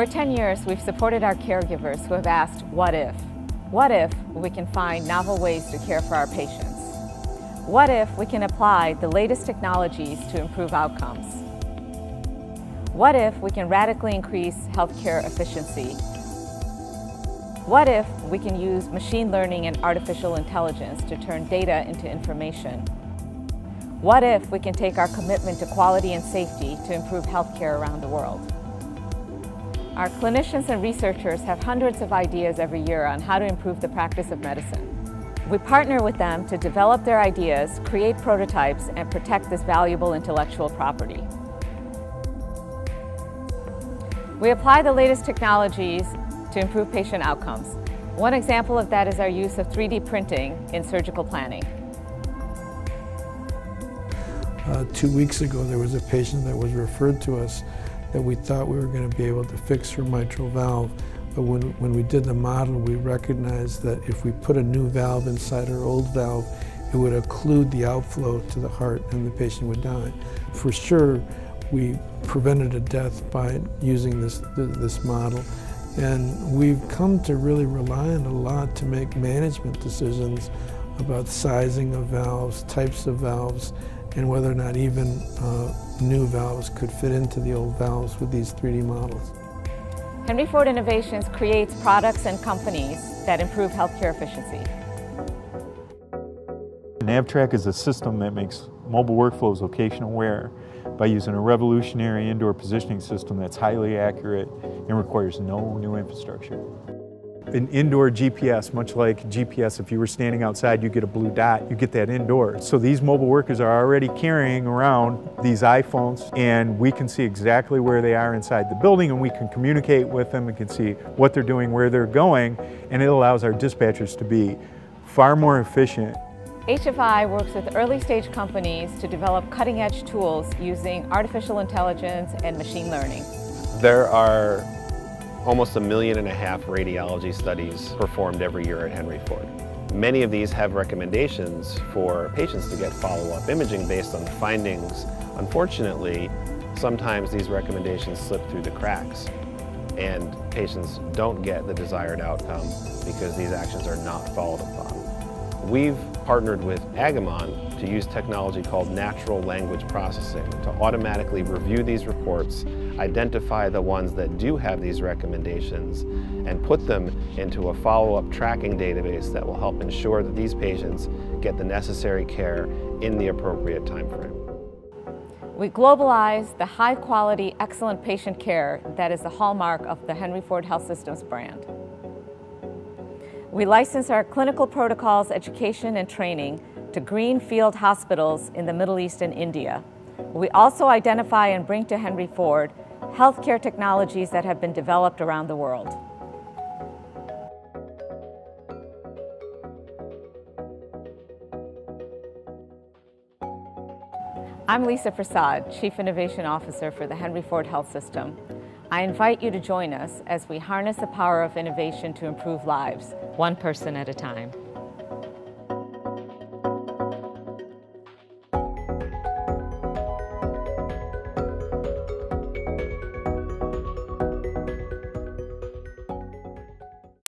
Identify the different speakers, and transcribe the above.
Speaker 1: For 10 years, we've supported our caregivers who have asked, what if? What if we can find novel ways to care for our patients? What if we can apply the latest technologies to improve outcomes? What if we can radically increase healthcare efficiency? What if we can use machine learning and artificial intelligence to turn data into information? What if we can take our commitment to quality and safety to improve healthcare around the world? Our clinicians and researchers have hundreds of ideas every year on how to improve the practice of medicine. We partner with them to develop their ideas, create prototypes, and protect this valuable intellectual property. We apply the latest technologies to improve patient outcomes. One example of that is our use of 3D printing in surgical planning.
Speaker 2: Uh, two weeks ago, there was a patient that was referred to us that we thought we were going to be able to fix her mitral valve. But when, when we did the model, we recognized that if we put a new valve inside her old valve, it would occlude the outflow to the heart and the patient would die. For sure, we prevented a death by using this, this model. And we've come to really rely on a lot to make management decisions about sizing of valves, types of valves, and whether or not even uh, new valves could fit into the old valves with these 3D models.
Speaker 1: Henry Ford Innovations creates products and companies that improve healthcare efficiency.
Speaker 3: NavTrack is a system that makes mobile workflows location aware by using a revolutionary indoor positioning system that's highly accurate and requires no new infrastructure an indoor GPS, much like GPS, if you were standing outside, you get a blue dot, you get that indoor. So these mobile workers are already carrying around these iPhones and we can see exactly where they are inside the building and we can communicate with them and can see what they're doing, where they're going, and it allows our dispatchers to be far more efficient.
Speaker 1: HFI works with early stage companies to develop cutting edge tools using artificial intelligence and machine learning.
Speaker 4: There are almost a million and a half radiology studies performed every year at Henry Ford. Many of these have recommendations for patients to get follow-up imaging based on the findings. Unfortunately, sometimes these recommendations slip through the cracks and patients don't get the desired outcome because these actions are not followed upon. We've partnered with Agilon to use technology called natural language processing to automatically review these reports, identify the ones that do have these recommendations, and put them into a follow-up tracking database that will help ensure that these patients get the necessary care in the appropriate time frame.
Speaker 1: We globalize the high-quality, excellent patient care that is the hallmark of the Henry Ford Health Systems brand. We license our clinical protocols, education, and training to greenfield hospitals in the Middle East and India. We also identify and bring to Henry Ford healthcare technologies that have been developed around the world. I'm Lisa Prasad, Chief Innovation Officer for the Henry Ford Health System. I invite you to join us as we harness the power of innovation to improve lives, one person at a time.